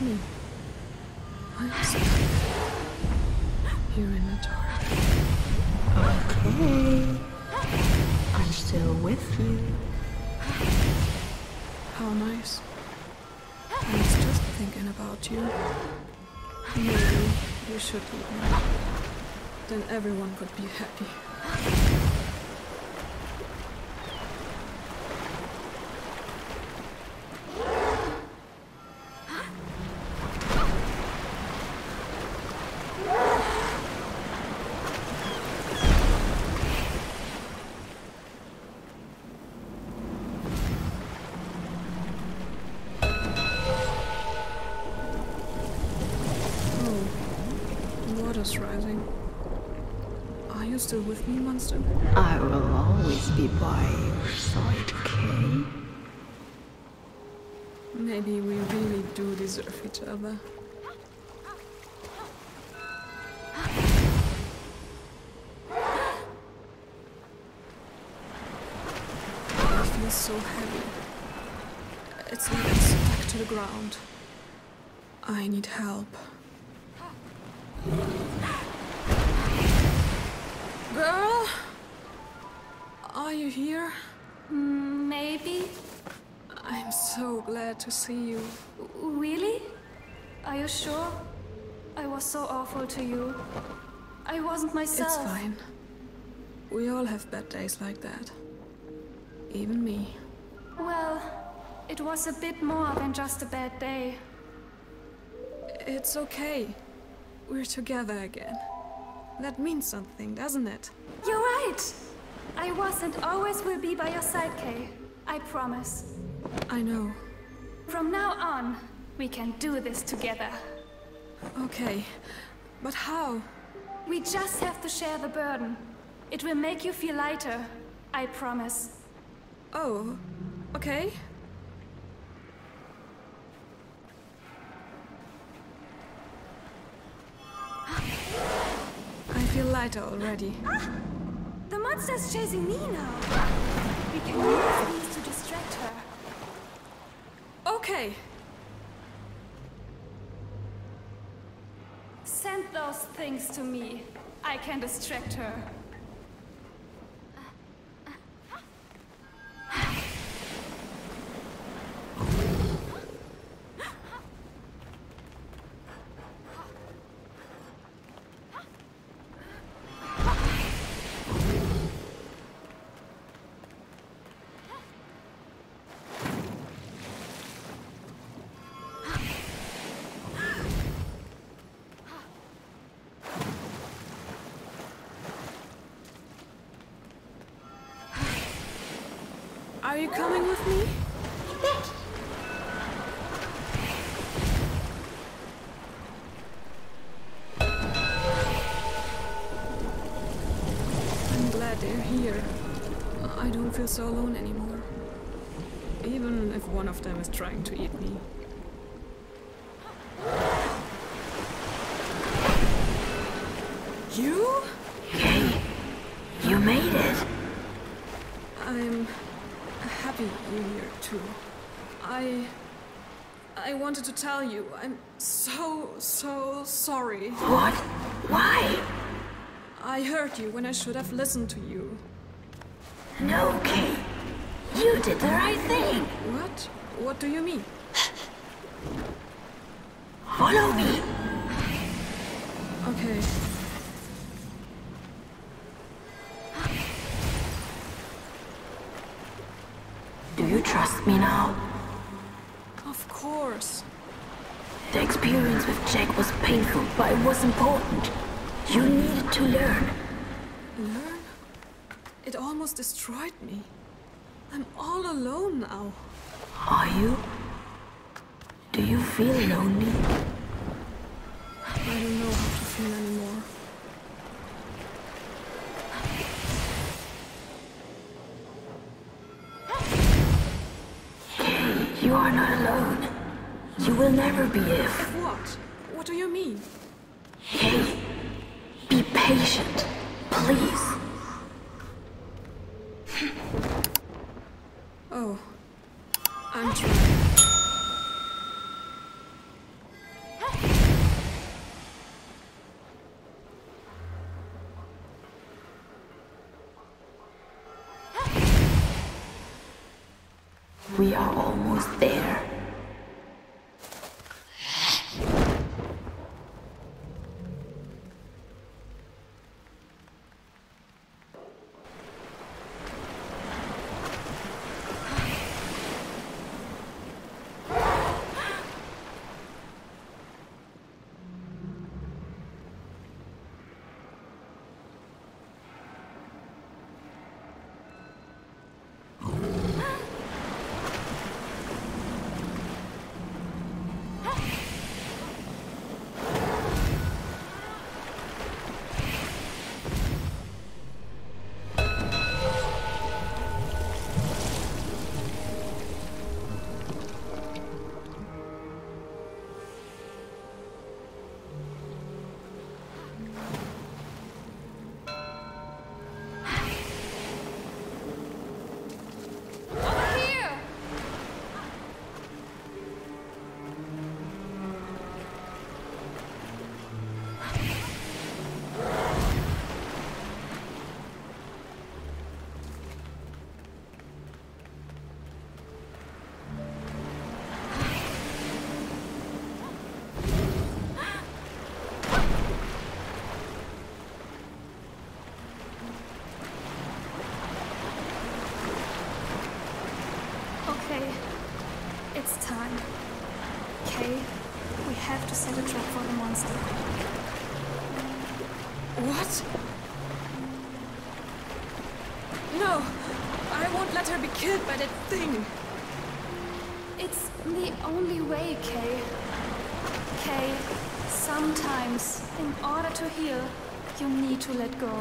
Me. I'm stuck. Here in the dark. Okay. I'm still with you. How nice. I was just thinking about you. Maybe you should leave me. Then everyone would be happy. Hmm. Water's rising. You still with me, monster? I will always be by your side, Kay. Maybe we really do deserve each other. I feel so heavy. It's like I'm stuck to the ground. I need help. Girl? Are you here? Maybe? I'm so glad to see you. Really? Are you sure? I was so awful to you. I wasn't myself. It's fine. We all have bad days like that. Even me. Well, it was a bit more than just a bad day. It's okay. We're together again. That means something, doesn't it? You're right! I was and always will be by your side, Kay. I promise. I know. From now on, we can do this together. Okay. But how? We just have to share the burden. It will make you feel lighter. I promise. Oh, okay. Feel lighter already. The monster's chasing me now. We can use these to distract her. Okay. Send those things to me. I can distract her. Are you coming with me? I'm glad they're here. I don't feel so alone anymore. Even if one of them is trying to eat me. You? Kay, you made it. I'm happy you're here too. I. I wanted to tell you, I'm so, so sorry. What? Why? I heard you when I should have listened to you. No, Kay. You did the right thing. What? What do you mean? Follow me. Okay. Me now? Of course. The experience with Jack was painful, but it was important. You needed to learn. Learn? It almost destroyed me. I'm all alone now. Are you? Do you feel lonely? I don't know how to feel anymore. Are not alone. You will never be if. What? What do you mean? Kay, be patient. Please. Set a trap for the monster. What? No, I won't let her be killed by that thing. It's the only way, Kay. Kay, sometimes, in order to heal, you need to let go.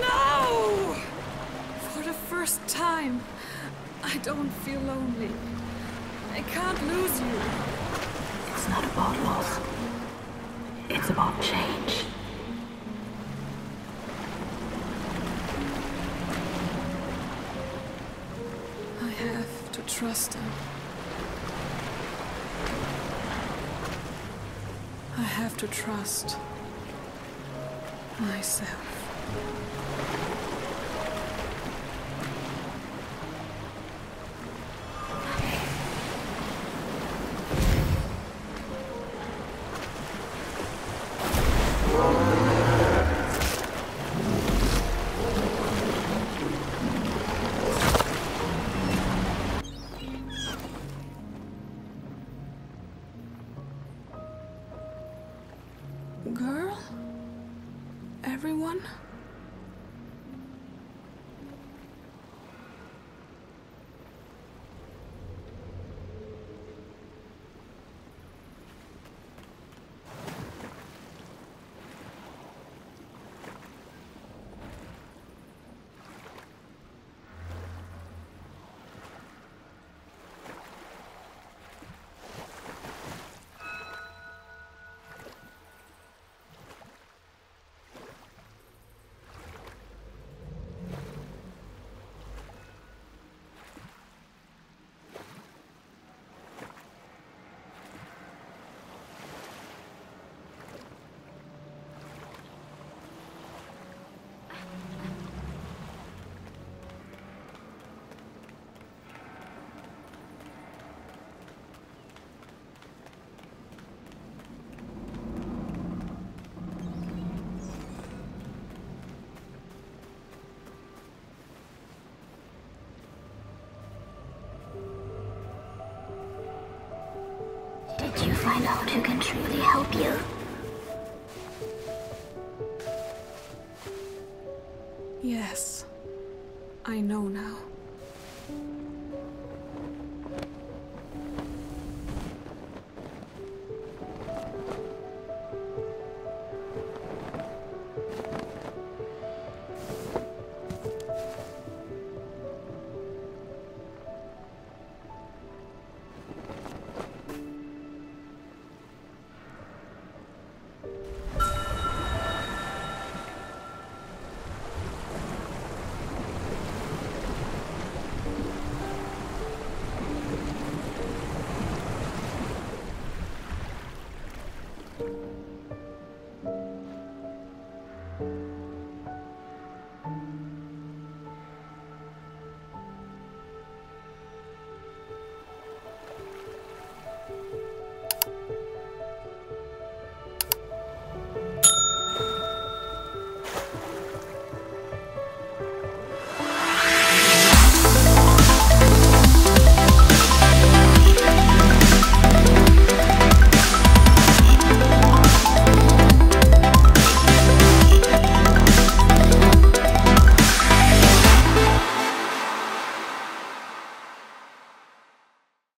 No! For the first time, I don't feel lonely. I can't lose you. It's not about loss. It's about change. I have to trust him. I have to trust myself. Find out who can truly help you? Yes. I know now.